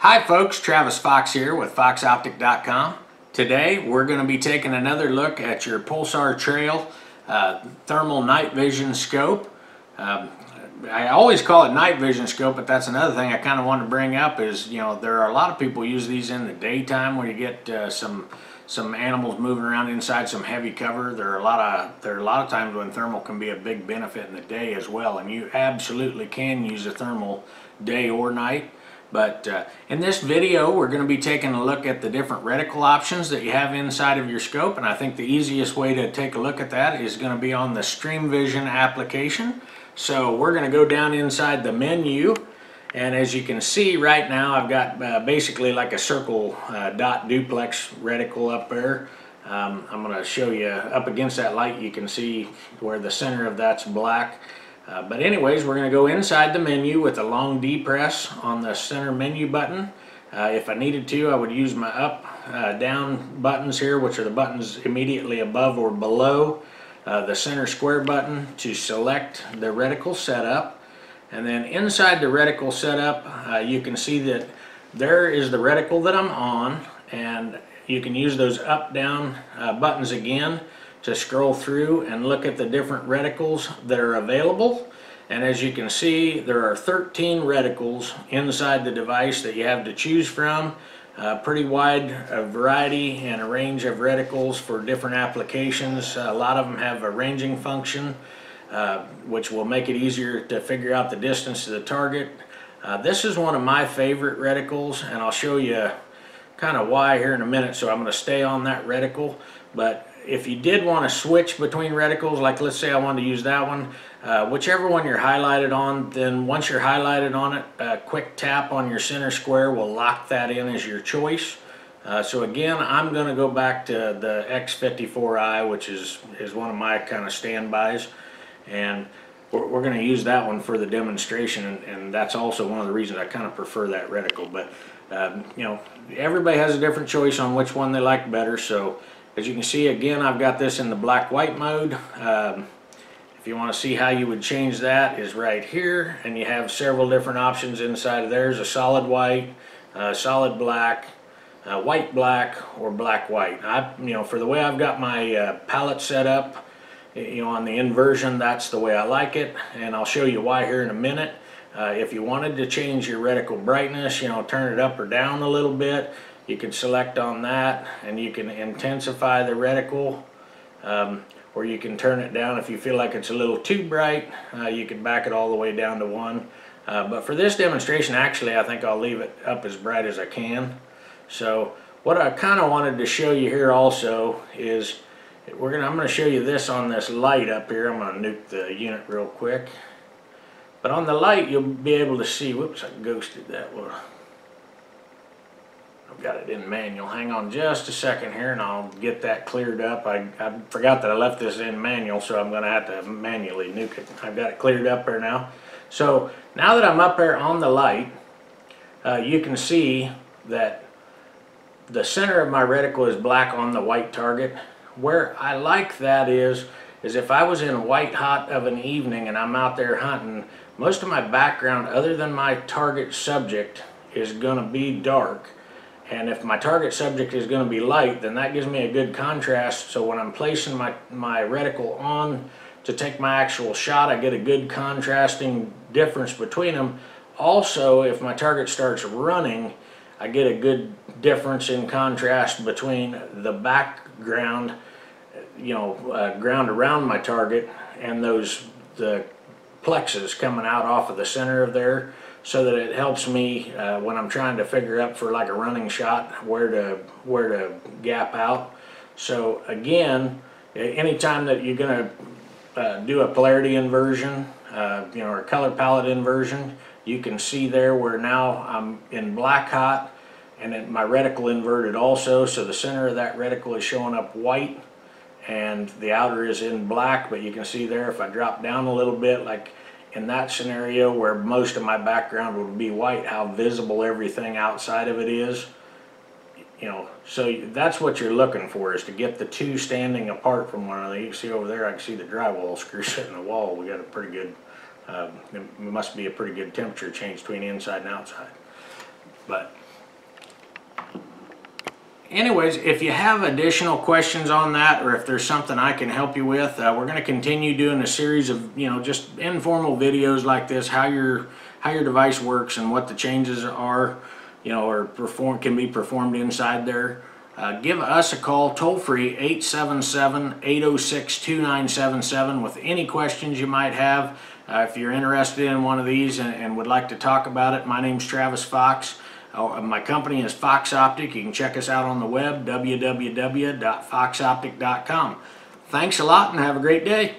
Hi folks, Travis Fox here with foxoptic.com. Today we're going to be taking another look at your Pulsar Trail uh, thermal night vision scope. Um, I always call it night vision scope, but that's another thing I kind of want to bring up is, you know, there are a lot of people use these in the daytime when you get uh, some some animals moving around inside some heavy cover. There are a lot of there are a lot of times when thermal can be a big benefit in the day as well, and you absolutely can use a thermal day or night. But uh, in this video, we're going to be taking a look at the different reticle options that you have inside of your scope. And I think the easiest way to take a look at that is going to be on the Stream Vision application. So we're going to go down inside the menu. And as you can see right now, I've got uh, basically like a circle uh, dot duplex reticle up there. Um, I'm going to show you up against that light, you can see where the center of that's black. Uh, but anyways, we're going to go inside the menu with a long D press on the center menu button. Uh, if I needed to, I would use my up, uh, down buttons here, which are the buttons immediately above or below uh, the center square button to select the reticle setup. And then inside the reticle setup, uh, you can see that there is the reticle that I'm on, and you can use those up, down buttons again to scroll through and look at the different reticles that are available. And as you can see, there are 13 reticles inside the device that you have to choose from. Uh, pretty wide uh, variety and a range of reticles for different applications. a lot of them have a ranging function, uh, which will make it easier to figure out the distance to the target. Uh, this is one of my favorite reticles, and I'll show you kind of why here in a minute, so I'm going to stay on that reticle. But if you did want to switch between reticles, like let's say I wanted to use that one, uh, whichever one you're highlighted on, then once you're highlighted on it, a quick tap on your center square will lock that in as your choice. Uh, so again, I'm going to go back to the X54i, which is, is one of my kind of standbys. And we're, we're going to use that one for the demonstration, and, and, that's also one of the reasons I kind of prefer that reticle. But, um, you know, everybody has a different choice on which one they like better, so as you can see, again, I've got this in the black-white mode. Um, if you want to see how you would change that is right here, and you have several different options inside of there. There's a solid white, uh, solid black, uh, white black, or black white. I, you know, for the way I've got my uh, palette set up, you know, on the inversion, that's the way I like it, and I'll show you why here in a minute. Uh, if you wanted to change your reticle brightness, you know, turn it up or down a little bit, you can select on that and you can intensify the reticle um, or you can turn it down. If you feel like it's a little too bright uh, you can back it all the way down to one. Uh, but for this demonstration actually I think I'll leave it up as bright as I can. So what I kind of wanted to show you here also is we're gonna I'm gonna show you this on this light up here. I'm gonna nuke the unit real quick. But on the light you'll be able to see whoops I ghosted that one got it in manual. Hang on just a second here and I'll get that cleared up. I, I forgot that I left this in manual, so I'm going to have to manually nuke it. I've got it cleared up there now. So now that I'm up there on the light, uh, you can see that the center of my reticle is black on the white target. Where I like that is, is if I was in white hot of an evening and I'm out there hunting, most of my background other than my target subject is going to be dark and if my target subject is going to be light, then that gives me a good contrast. So when I'm placing my, my reticle on to take my actual shot, I get a good contrasting difference between them. Also, if my target starts running, I get a good difference in contrast between the background, you know, uh, ground around my target and those, the plexus coming out off of the center of there so that it helps me uh, when I'm trying to figure out for like a running shot where to where to gap out. So again, anytime that you're going to uh, do a polarity inversion, uh, you know, or color palette inversion, you can see there where now I'm in black hot and then my reticle inverted also. So the center of that reticle is showing up white and the outer is in black, but you can see there if I drop down a little bit, like in that scenario where most of my background would be white, how visible everything outside of it is. You know, so that's what you're looking for is to get the two standing apart from one another. You can see over there, I can see the drywall screw sitting in the wall. We got a pretty good, um, it must be a pretty good temperature change between inside and outside. But anyways, if you have additional questions on that, or if there's something I can help you with, uh, we're gonna continue doing a series of, you know, just informal videos like this, how your, how your device works and what the changes are, you know, or perform, can be performed inside there. Uh, give us a call toll free 877-806-2977 with any questions you might have. Uh, if you're interested in one of these and, and would like to talk about it, my name's Travis Fox. Uh, my company is Fox Optic. You can check us out on the web, www.foxoptic.com. Thanks a lot and have a great day.